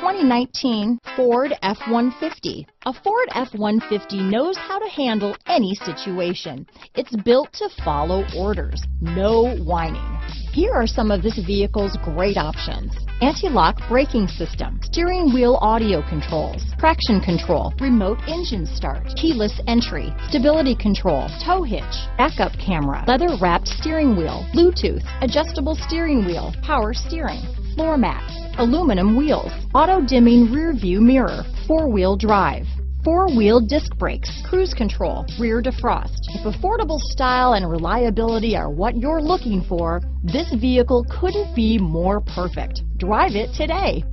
2019 Ford F-150. A Ford F-150 knows how to handle any situation. It's built to follow orders, no whining. Here are some of this vehicle's great options. Anti-lock braking system, steering wheel audio controls, traction control, remote engine start, keyless entry, stability control, tow hitch, backup camera, leather wrapped steering wheel, Bluetooth, adjustable steering wheel, power steering, floor mats, aluminum wheels, auto dimming rear view mirror, four wheel drive, four-wheel disc brakes, cruise control, rear defrost. If affordable style and reliability are what you're looking for, this vehicle couldn't be more perfect. Drive it today.